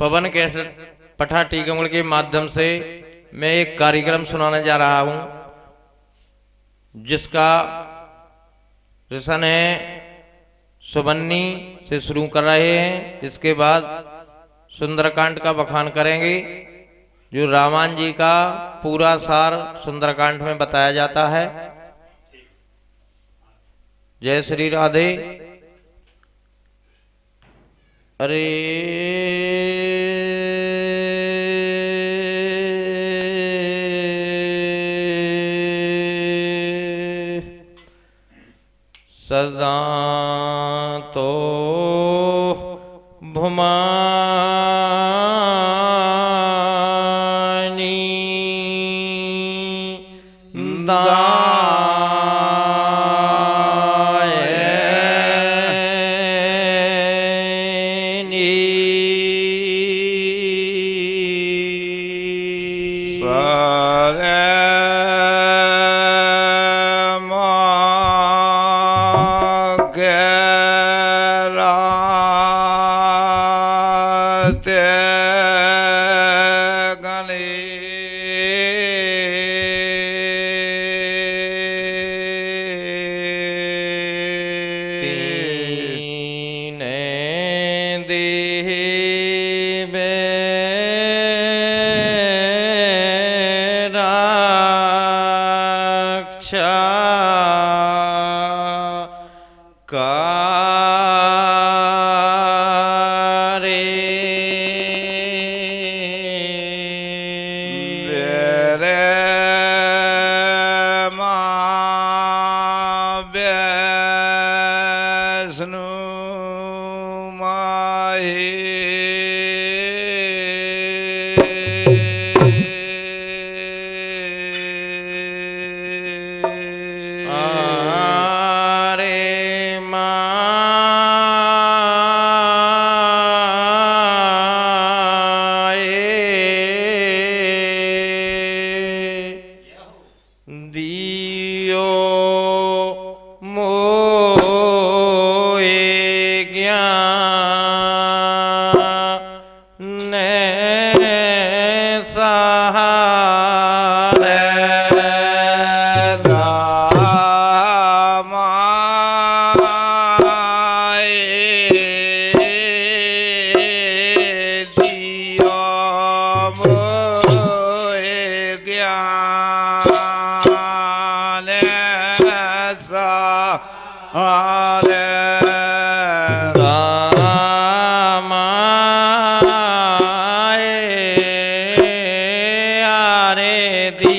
पवन के पठा टीकमगढ़ के माध्यम से मैं एक कार्यक्रम सुनाने जा रहा हूँ, जिसका रसन है सुबन्नी से शुरू कर रहे हैं। इसके बाद सुंदरकांड का बखान करेंगे, जो रामान जी का पूरा सार सुंदरकांड में बताया जाता है। जय श्री राधे। अरे सदा तो भुमानी दायनी Yeah.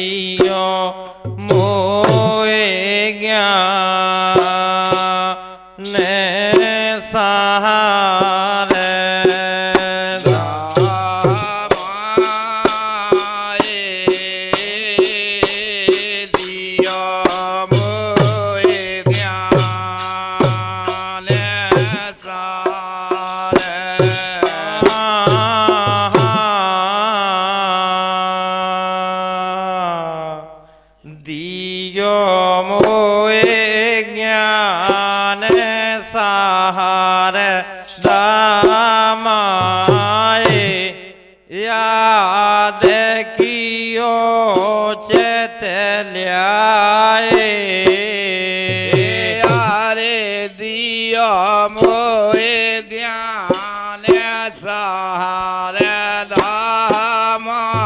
दियो मोए ज्ञान कियो चेत ल्याए यारे दिया मोए ज्ञान सहारे धामाए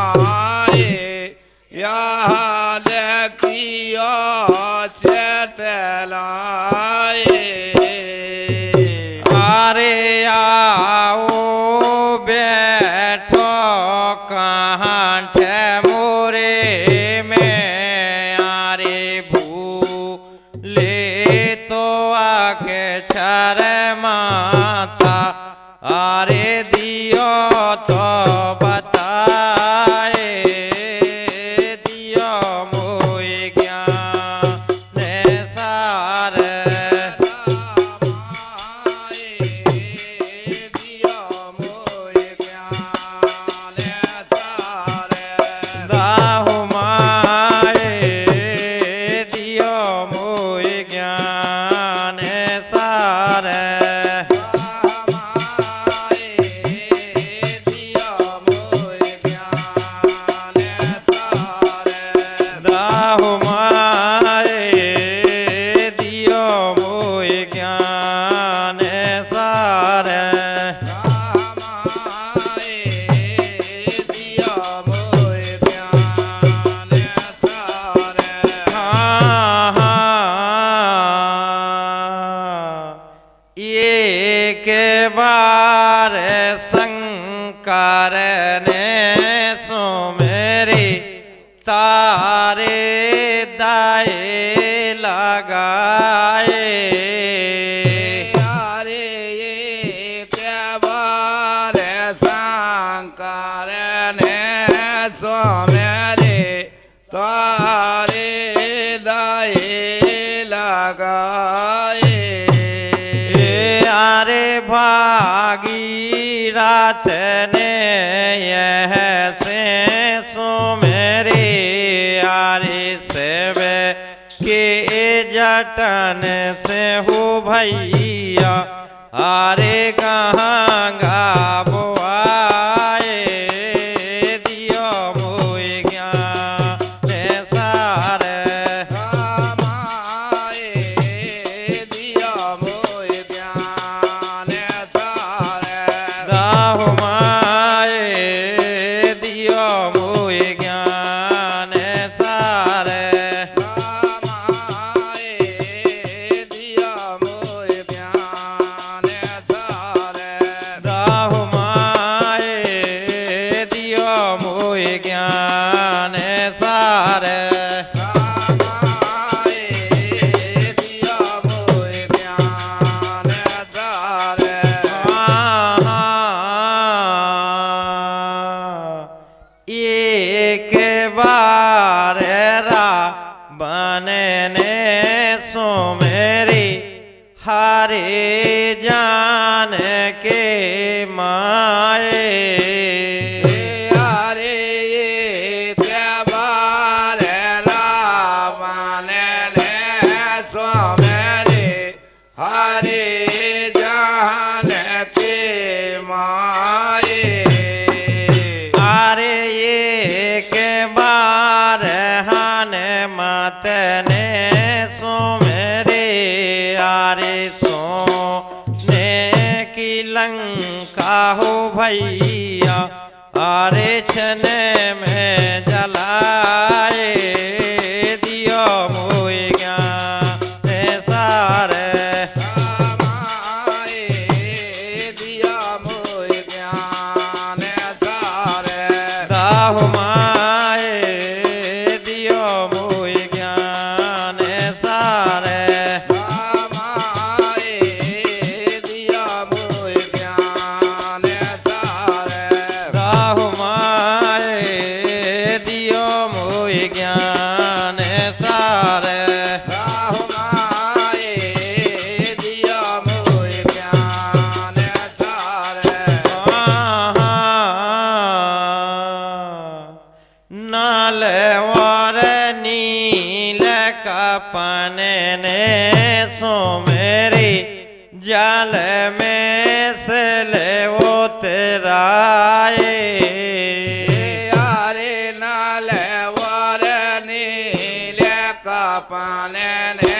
आओ बैठो कहाँ? बार शंकर ने सुमेरी तारे दाए लगाए। अरे ये क्या बार भागी रात ने यह से सुमेरे सेव के जटन से हो भैया आरे कहाँ हारे भैया आरे छन में जलाए। कपन ने सो मेरी जल में से ले वर नील कपन ने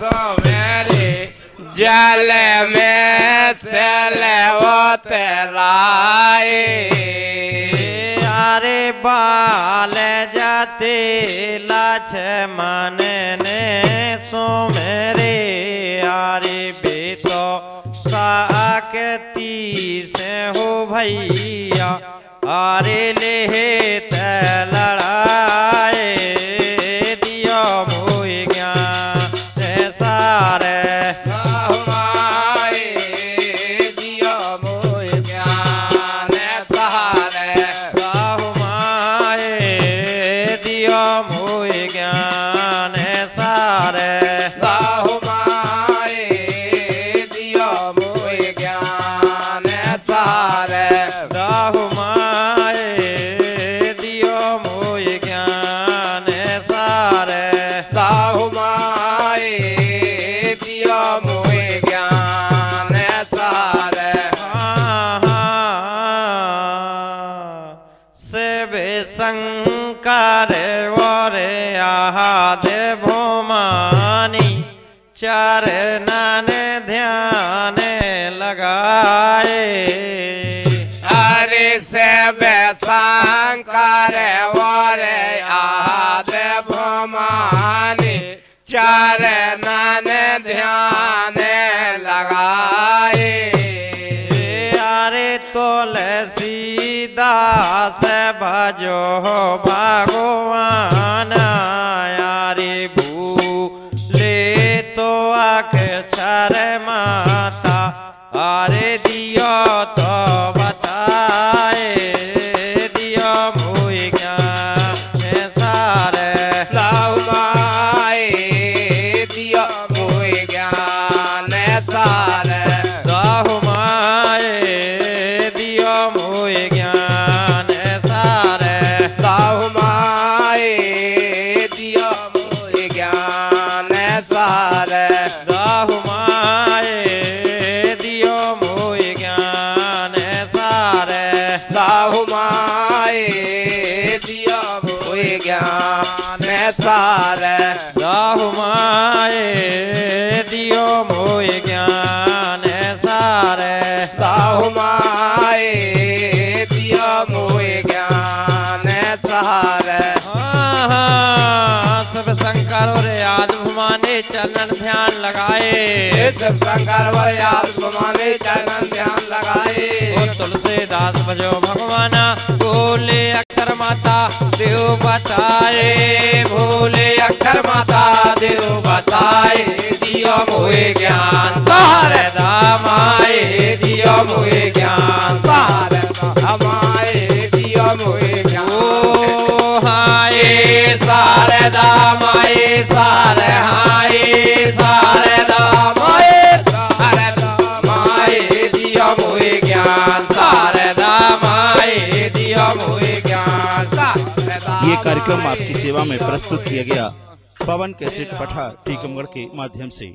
सो मेरे जल में बाल जाते मन ने सो मेरे आरे बेतो साकती से हो भैया आरे ले वरे आहाद भोमानी चरणन ध्यान लगाए। हरि से बेशंकर वरे आहा आद भमानी चरणन ध्यान लगाए। तुलसीदास भजो भगवान यारी सार राहुमाए दियो मुई ज्ञान सारे। माए दियो मोहि ज्ञान सार। सब शंकर और भुमाने चरण ध्यान लगाए। जब शंकर वर याद माने चरण ध्यान लगाए। तुलसीदास भजो भगवाना बोले अक्षर माता, देव बताए। भोले अक्षर माता, देव बताए। दियो मोहे ज्ञान, सारे दामाए दियो मोहे ज्ञान, सार हमारे दियो मोहे ज्ञान। ओ हाय सारे दामाए सारे हाय कार्यक्रम आपकी सेवा में प्रस्तुत किया गया। पवन कैसेट पठा टीकमगढ़ के माध्यम से।